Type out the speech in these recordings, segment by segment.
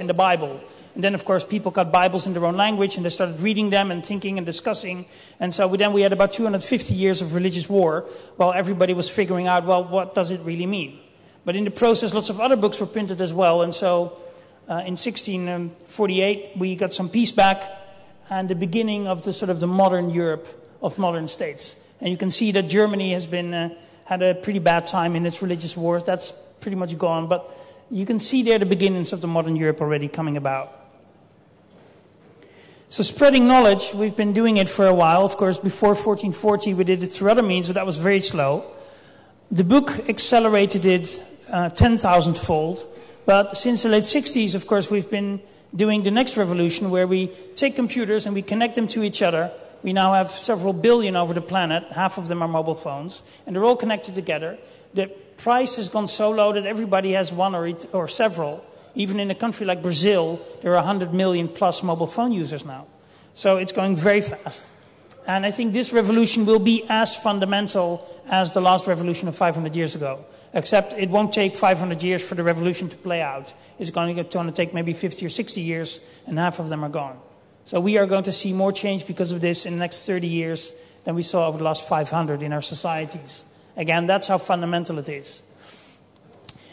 in the Bible. And then, of course, people got Bibles in their own language and they started reading them and thinking and discussing. And so we, then we had about 250 years of religious war while everybody was figuring out, well, what does it really mean? But in the process, lots of other books were printed as well. And so uh, in 1648, we got some peace back and the beginning of the sort of the modern Europe of modern states. And you can see that Germany has been, uh, had a pretty bad time in its religious wars. That's pretty much gone. But you can see there the beginnings of the modern Europe already coming about. So spreading knowledge, we've been doing it for a while. Of course, before 1440, we did it through other means, but that was very slow. The book accelerated it uh, 10,000 fold. But since the late 60s, of course, we've been doing the next revolution where we take computers and we connect them to each other. We now have several billion over the planet. Half of them are mobile phones. And they're all connected together. The price has gone so low that everybody has one or, or several. Even in a country like Brazil, there are 100 million plus mobile phone users now. So it's going very fast. And I think this revolution will be as fundamental as the last revolution of 500 years ago. Except it won't take 500 years for the revolution to play out. It's going to, going to take maybe 50 or 60 years, and half of them are gone. So we are going to see more change because of this in the next 30 years than we saw over the last 500 in our societies. Again, that's how fundamental it is.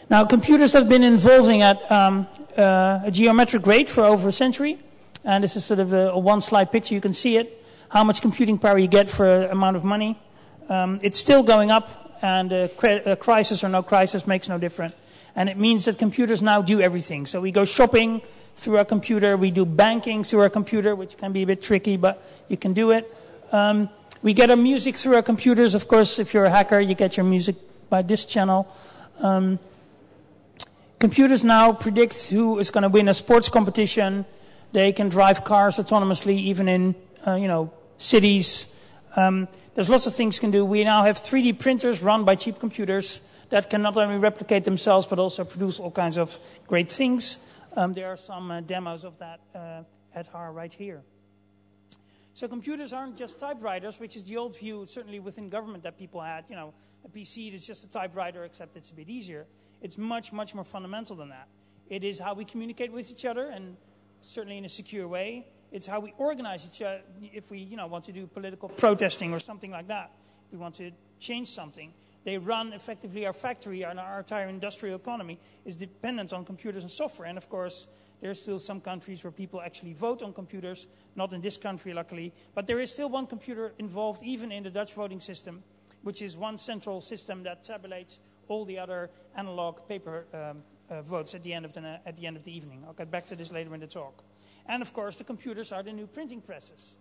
Now, computers have been evolving at um, uh, a geometric rate for over a century. And this is sort of a, a one slide picture. You can see it. How much computing power you get for an amount of money. Um, it's still going up, and a, crisis or no crisis makes no difference. And it means that computers now do everything. So we go shopping through our computer, we do banking through our computer, which can be a bit tricky, but you can do it. Um, we get our music through our computers. Of course, if you're a hacker, you get your music by this channel. Um, Computers now predict who is going to win a sports competition. They can drive cars autonomously, even in uh, you know cities. Um, there's lots of things can do. We now have 3D printers run by cheap computers that can not only replicate themselves but also produce all kinds of great things. Um, there are some uh, demos of that uh, at HAR right here. So computers aren't just typewriters, which is the old view, certainly within government, that people had. You know, a PC is just a typewriter, except it's a bit easier. It's much, much more fundamental than that. It is how we communicate with each other, and certainly in a secure way. It's how we organize each other if we you know, want to do political protesting or something like that. We want to change something. They run effectively our factory and our entire industrial economy is dependent on computers and software. And of course, there are still some countries where people actually vote on computers, not in this country, luckily. But there is still one computer involved, even in the Dutch voting system, which is one central system that tabulates all the other analog paper um, uh, votes at the, end of the, at the end of the evening. I'll get back to this later in the talk. And of course, the computers are the new printing presses.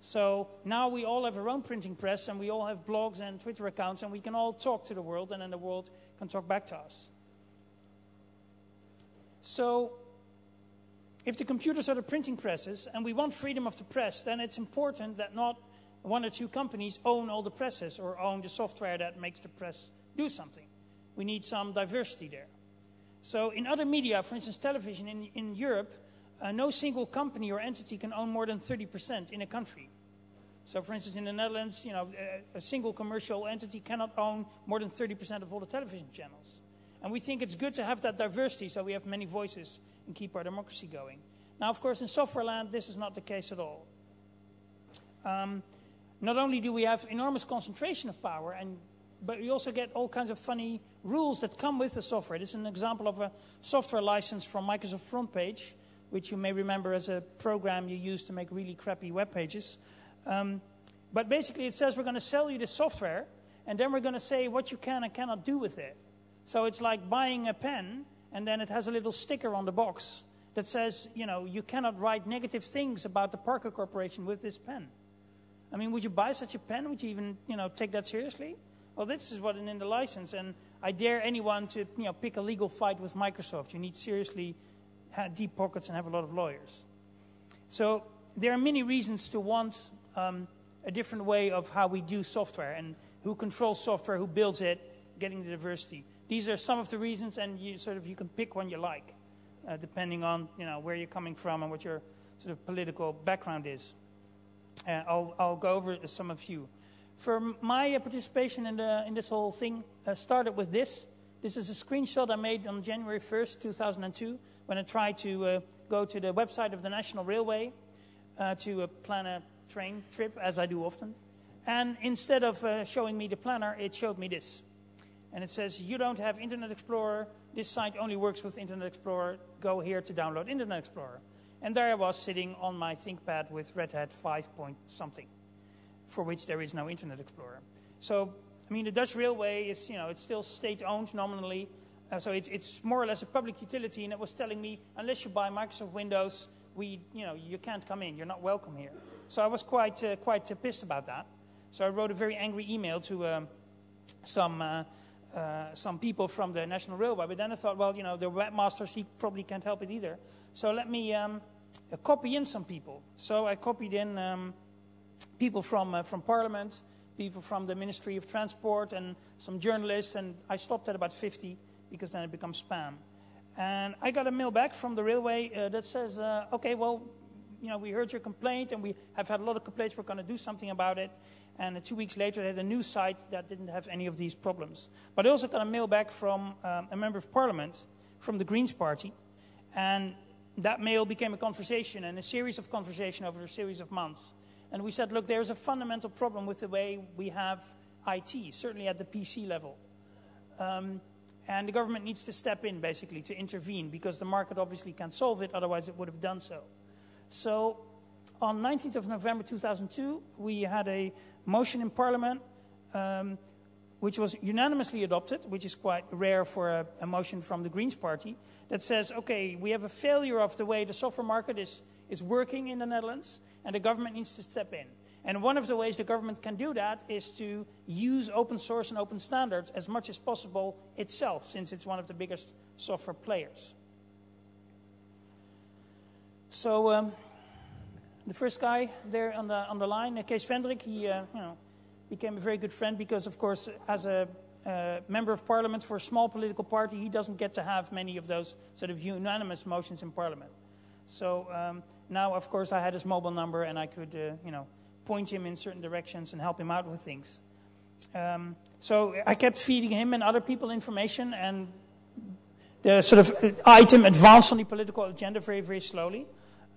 So now we all have our own printing press, and we all have blogs and Twitter accounts, and we can all talk to the world, and then the world can talk back to us. So, if the computers are the printing presses, and we want freedom of the press, then it's important that not one or two companies own all the presses or own the software that makes the press do something we need some diversity there. So in other media, for instance, television in, in Europe, uh, no single company or entity can own more than 30% in a country. So, for instance, in the Netherlands, you know, a, a single commercial entity cannot own more than 30% of all the television channels. And we think it's good to have that diversity so we have many voices and keep our democracy going. Now, of course, in software land, this is not the case at all. Um, not only do we have enormous concentration of power, and but you also get all kinds of funny rules that come with the software. This is an example of a software license from Microsoft FrontPage, which you may remember as a program you use to make really crappy web pages. Um, but basically, it says we're going to sell you the software, and then we're going to say what you can and cannot do with it. So it's like buying a pen, and then it has a little sticker on the box that says, you know, you cannot write negative things about the Parker Corporation with this pen. I mean, would you buy such a pen? Would you even, you know, take that seriously? Well, this is what in the license, and I dare anyone to you know, pick a legal fight with Microsoft. You need seriously deep pockets and have a lot of lawyers. So there are many reasons to want um, a different way of how we do software and who controls software, who builds it, getting the diversity. These are some of the reasons, and you sort of you can pick one you like, uh, depending on you know where you're coming from and what your sort of political background is. Uh, I'll, I'll go over some of you for my participation in, the, in this whole thing uh, started with this. This is a screenshot I made on January 1st, 2002, when I tried to uh, go to the website of the National Railway uh, to uh, plan a train trip, as I do often. And instead of uh, showing me the planner, it showed me this. And it says, You don't have Internet Explorer. This site only works with Internet Explorer. Go here to download Internet Explorer. And there I was sitting on my ThinkPad with Red Hat 5 point something, for which there is no Internet Explorer. So, I mean, the Dutch Railway is, you know, it's still state owned nominally. Uh, so it's, it's more or less a public utility, and it was telling me, unless you buy Microsoft Windows, we, you know, you can't come in. You're not welcome here. So I was quite, uh, quite uh, pissed about that. So I wrote a very angry email to um, some, uh, uh, some people from the National Railway. But then I thought, well, you know, the webmasters, he probably can't help it either. So let me um, uh, copy in some people. So I copied in um, people from, from Parliament, people from the Ministry of Transport, and some journalists. And I stopped at about 50 because then it becomes spam. And I got a mail back from the railway uh, that says, uh, okay, well, you know, we heard your complaint and we have had a lot of complaints. We're going to do something about it. And two weeks later, they had a new site that didn't have any of these problems. But I also got a mail back from um, a member of parliament from the Greens Party. And that mail became a conversation and a series of conversation over a series of months. And we said, look, there's a fundamental problem with the way we have IT, certainly at the PC level. Um, and the government needs to step in, basically, to intervene, because the market obviously can't solve it, otherwise it would have done so. So on 19th of November 2002, we had a motion in Parliament, um, which was unanimously adopted, which is quite rare for a, a, motion from the Greens Party, that says, okay, we have a failure of the way the software market is, is working in the Netherlands, and the government needs to step in. And one of the ways the government can do that is to use open source and open standards as much as possible itself, since it's one of the biggest software players. So um, the first guy there on the, on the line, uh, Kees Vendrik, he uh, you know, became a very good friend because, of course, as a uh, member of parliament for a small political party, he doesn't get to have many of those sort of unanimous motions in parliament. So um, now, of course, I had his mobile number and I could, you know, point him in certain directions and help him out with things. Um, so I kept feeding him and other people information, and the sort of item advanced on the political agenda very, very slowly.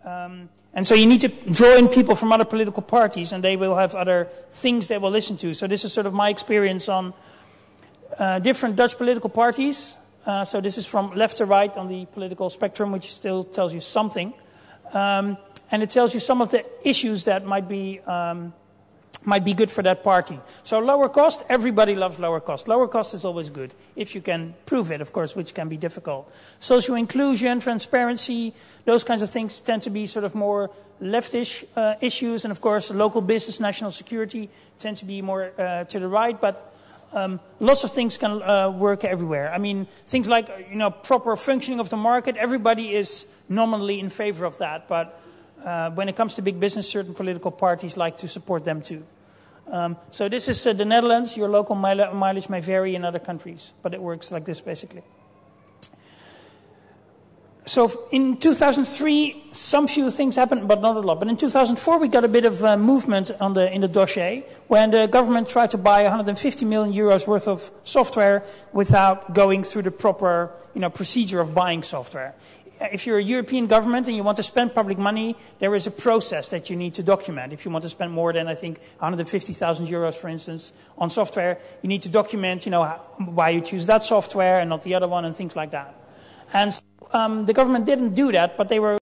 Um, and so you need to draw in people from other political parties, and they will have other things they will listen to. So this is sort of my experience on uh, different Dutch political parties. Uh, so this is from left to right on the political spectrum, which still tells you something. Um, and it tells you some of the issues that might be, um, might be good for that party. So lower cost, everybody loves lower cost. Lower cost is always good, if you can prove it, of course, which can be difficult. Social inclusion, transparency, those kinds of things tend to be sort of more leftish uh, issues. And of course, local business, national security tend to be more uh, to the right. But um, lots of things can uh, work everywhere. I mean, things like, you know, proper functioning of the market, everybody is nominally in favor of that. But uh, when it comes to big business, certain political parties like to support them too. Um, so this is uh, the Netherlands. Your local mileage may vary in other countries, but it works like this basically. So in 2003, some few things happened, but not a lot. But in 2004, we got a bit of uh, movement on the, in the dossier when the government tried to buy 150 million euros worth of software without going through the proper you know, procedure of buying software if you're a European government and you want to spend public money, there is a process that you need to document. If you want to spend more than, I think, 150,000 euros, for instance, on software, you need to document, you know, why you choose that software and not the other one and things like that. And um, the government didn't do that, but they were